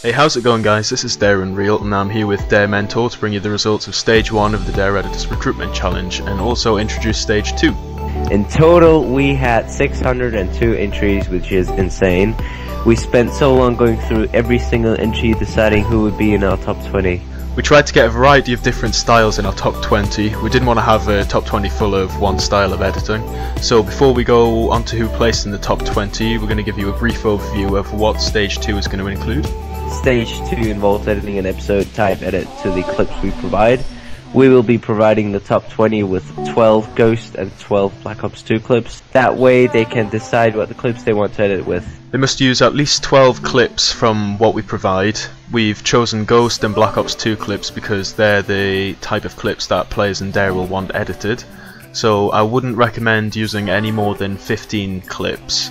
Hey, how's it going guys? This is Dare Unreal and I'm here with Dare Mentor to bring you the results of Stage 1 of the Dare Editors Recruitment Challenge and also introduce Stage 2. In total, we had 602 entries, which is insane. We spent so long going through every single entry deciding who would be in our top 20. We tried to get a variety of different styles in our top 20. We didn't want to have a top 20 full of one style of editing. So before we go on to who placed in the top 20, we're going to give you a brief overview of what Stage 2 is going to include. Stage 2 involves editing an episode type edit to the clips we provide. We will be providing the top 20 with 12 Ghost and 12 Black Ops 2 clips. That way they can decide what the clips they want to edit with. They must use at least 12 clips from what we provide. We've chosen Ghost and Black Ops 2 clips because they're the type of clips that players in Dare will want edited. So I wouldn't recommend using any more than 15 clips.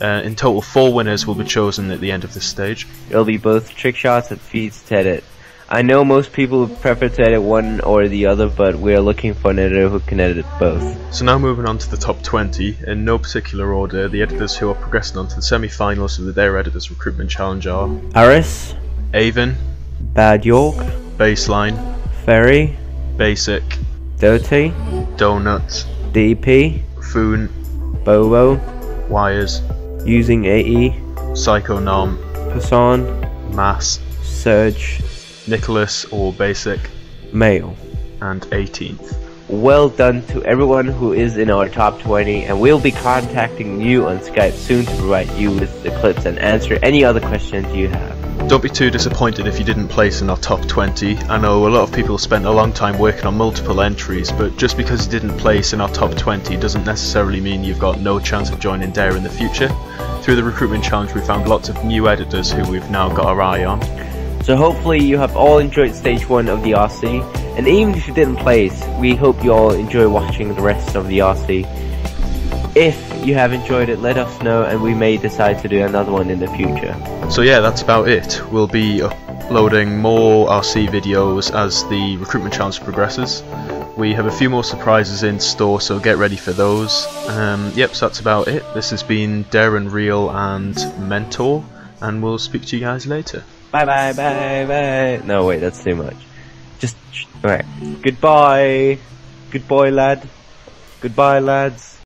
Uh, in total, four winners will be chosen at the end of this stage. It'll be both trick shots and feeds to edit. I know most people prefer to edit one or the other, but we're looking for an editor who can edit both. So now moving on to the top 20, in no particular order, the editors who are progressing on to the semi-finals of the Dare Editors Recruitment Challenge are Ares, Aven, Bad York, Bassline, Fairy, Bassic, Dirty. Donuts. DP, Foon, Bobo, Wires, UsingAE, Psychonom, Hassan, Mass, Surge, Nicholas or Basic, Male. and 18th. Well done to everyone who is in our top 20 and we'll be contacting you on Skype soon to provide you with the clips and answer any other questions you have. Don't be too disappointed if you didn't place in our top 20. I know a lot of people spent a long time working on multiple entries, but just because you didn't place in our top 20 doesn't necessarily mean you've got no chance of joining Dare in the future. Through the recruitment challenge we found lots of new editors who we've now got our eye on. So hopefully you have all enjoyed stage 1 of the RC and even if you didn't place, we hope you all enjoy watching the rest of the RC. If you have enjoyed it, let us know and we may decide to do another one in the future. So yeah, that's about it. We'll be uploading more RC videos as the recruitment challenge progresses. We have a few more surprises in store, so get ready for those. Um, yep, so that's about it. This has been Dare Unreal and Mentor, and we'll speak to you guys later. Bye bye bye bye. No wait, that's too much. Just alright. Goodbye. Goodbye lad. Goodbye lads.